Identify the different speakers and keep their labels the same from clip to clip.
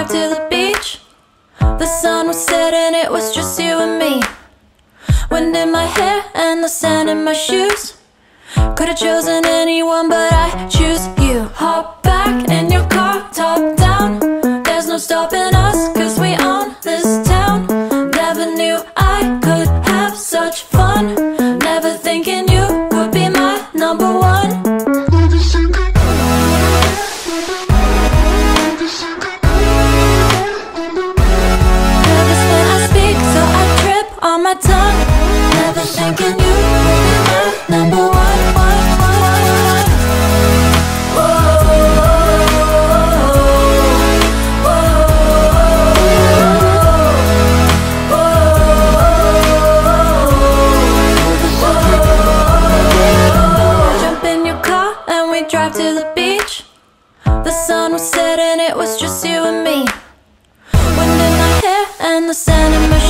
Speaker 1: drive to the beach. The sun was setting, it was just you and me. Wind in my hair and the sand in my shoes. Could've chosen anyone, but I choose you. Hop back drive to the beach. The sun was setting, it was just you and me. Wind in my hair and the sand in my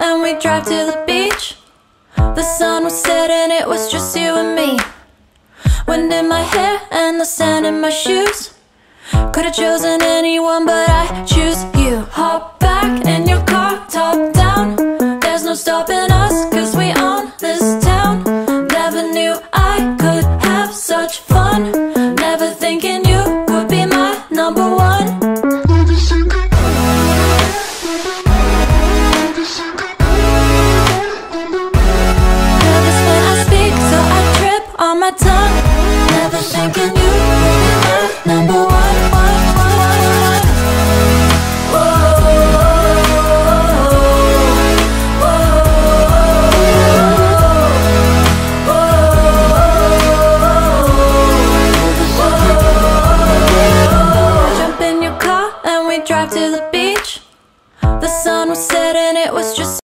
Speaker 1: And we drive to the beach. The sun was setting, it was just you and me. Wind in my hair and the sand in my shoes. Could've chosen anyone, but I choose you.